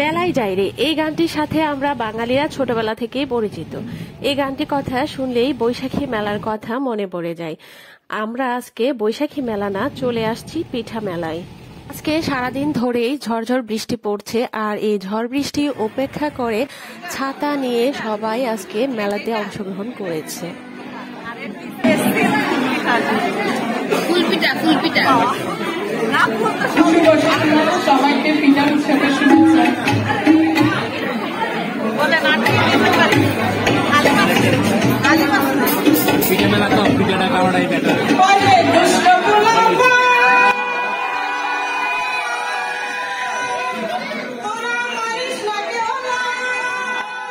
মেলায় যাই রে। এই গানটির সাথে আমরা বাঙালিরা ছোটবেলা থেকেই পরিচিত। এই গানটির কথা শুনলেই বৈশাখী মেলার কথা মনে পড়ে যায়। আমরা আজকে বৈশাখী মেলা না চলে আসছি পিঠা মেলায়। আজকে সারাদিন ধরেই ঝড়ঝড় বৃষ্টি পড়ছে আর এই ঝড় বৃষ্টি উপেক্ষা করে ছাতা নিয়ে সবাই আজকে মেলাতে অংশগ্রহণ করেছে। ফুলপিঠা ফুলপিঠা সবাইকে পিঠা উৎসবের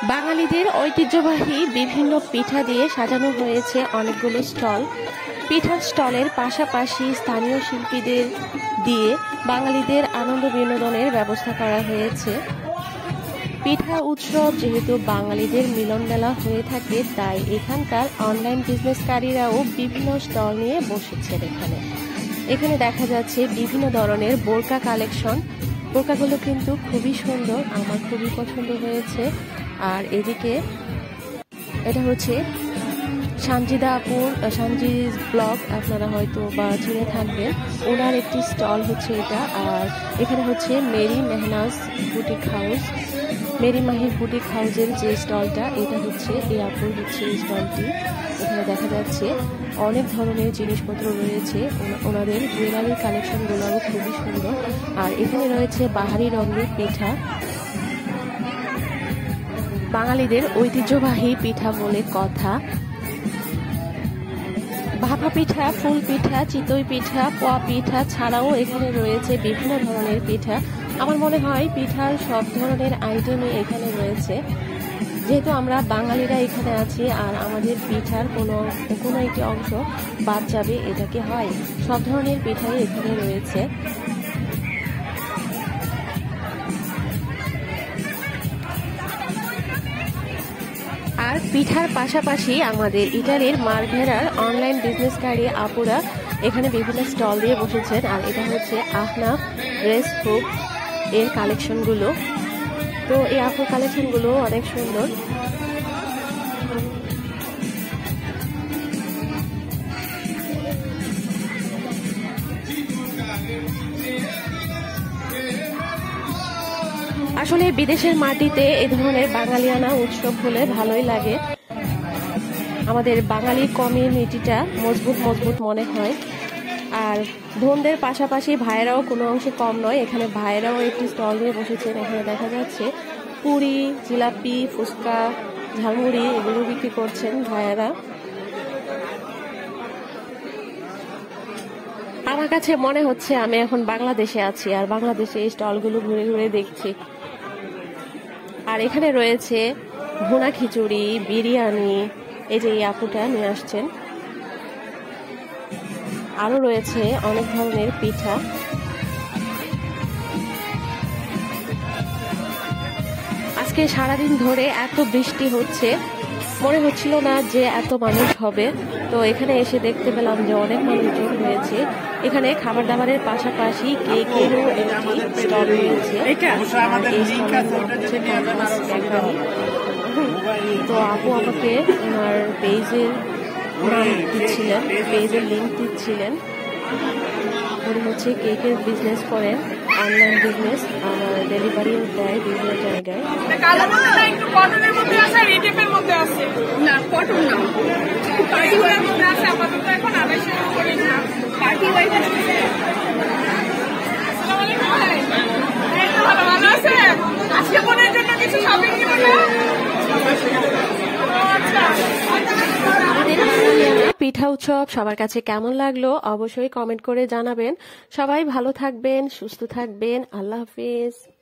বাঙালিদের ঐতিহ্যবাহী বিভিন্ন পিঠা দিয়ে সাজানো হয়েছে অনেকগুলো স্টল। পিঠার স্টলের পাশাপাশি স্থানীয় শিল্পীদের দিয়ে বাঙালিদের আনন্দ বিনোদনের ব্যবস্থা করা হয়েছে। পিঠা উৎসব যেহেতু বাঙালিদের মিলন মেলা হয়ে থাকে, তাই এখানকার অনলাইন বিজনেসকারীরাও বিভিন্ন স্টল নিয়ে বসেছেন এখানে। এখানে দেখা যাচ্ছে বিভিন্ন ধরনের বোরকা কালেকশন বোরকাগুলো কিন্তু খুবই সুন্দর, আমার খুবই পছন্দ হয়েছে। আর এদিকে এটা হচ্ছে সানজিদা আপুর ব্লগ, আপনারা হয়তো বা চিনে থাকবেন। ওনার একটি স্টল হচ্ছে এটা, আর এখানে হচ্ছে Mary Mehnaz boutique house. Mary Mahir boutique হাউজের যে স্টলটা, এটা হচ্ছে এই আপুর হচ্ছে এই স্টলটি। এখানে দেখা যাচ্ছে অনেক ধরনের জিনিসপত্র রয়েছে। ওনা- ওনাদের জুয়েলারি কালেকশনগুলোও খুবই সুন্দর। আর এখানে রয়েছে বাহারি রঙের পিঠা। বাঙালিদের ঐতিহ্যবাহী পিঠা বলে কথা। ভাপা পিঠা, ফুল পিঠা, চিতই পিঠা, পোয়া পিঠা ছাড়াও এখানে রয়েছে বিভিন্ন ধরনের পিঠা। আমার মনে হয় পিঠার সব ধরনের আইটেমই এখানে রয়েছে। যেহেতু আমরা বাঙালিরা এখানে আছি আর আমাদের পিঠার কোনো কোনো একটি অংশ বাদ যাবে, এটাকে হয়। সব ধরনের পিঠাই এখানে রয়েছে। আর পিঠার পাশাপাশি আমাদের ইটালির মার্ভেরার অনলাইন বিজনেসকারী আপুরা এখানে বিভিন্ন স্টল দিয়ে বসেছেন। আর এটা হচ্ছে আহনাফ ড্রেস বুক এর কালেকশনগুলো তো এই আপুর কালেকশনগুলো অনেক সুন্দর। আসলে বিদেশের মাটিতে এ ধরনের বাঙালিয়ানা উৎসব হলে ভালোই লাগে। আমাদের বাঙালি কমিউনিটিটা মজবুত মজবুত মনে হয়। আর বোনদের পাশাপাশি ভাইয়েরাও কোনো অংশে কম নয়। এখানে ভাইয়েরাও একটি স্টল নিয়ে বসেছেন। এখানে দেখা যাচ্ছে পুরি, জিলাপি, ফুচকা, ঝালমুড়ি এগুলো বিক্রি করছেন ভাইয়েরা। আমার কাছে মনে হচ্ছে আমি এখন বাংলাদেশে আছি আর বাংলাদেশে এই স্টলগুলো ঘুরে ঘুরে দেখছি। আর এখানে রয়েছে ভুনা খিচুড়ি, বিরিয়ানি, এই যে এই আপুটা নিয়ে আসছেন। আরও রয়েছে অনেক ধরনের পিঠা। আজকে সারাদিন ধরে এত বৃষ্টি হচ্ছে, মনে হচ্ছিল না যে এত মানুষ হবে। তো এখানে এসে দেখতে পেলাম যে অনেক মানুষজন হয়েছে এখানে খাবার দাবারের পাশাপাশি কেকেরও একটি স্টল রয়েছে। হচ্ছে তো আপু আমাকে ওনার পেজের নাম দিচ্ছিলেন পেজের লিঙ্ক দিচ্ছিলেন। উনি হচ্ছে কেকের বিজনেস করেন অনলাইন বিজনেস আর ডেলিভারিও দেয় বিভিন্ন জায়গায়। মধ্যে একটু কটনের মধ্যে আছে রিটেপের মধ্যে আছে? না কটন না পার্টি ওয়ার মধ্যে আছে আপাতত এখন আড়াইশো করে না পার্টি ওয়াইজ আসসালামু আলাইকুম ভাই। এই তো ভালো ভালো আছে আজকে বোনের জন্য কিছু শপিং নিব না ও, আচ্ছা আমাদের বাঙালিয়ানা পিঠা উৎসব সবার কাছে কেমন লাগল অবশ্যই কমেন্ট করে জানাবেন। সবাই ভালো থাকবেন, সুস্থ থাকবেন। আল্লাহ হাফিজ।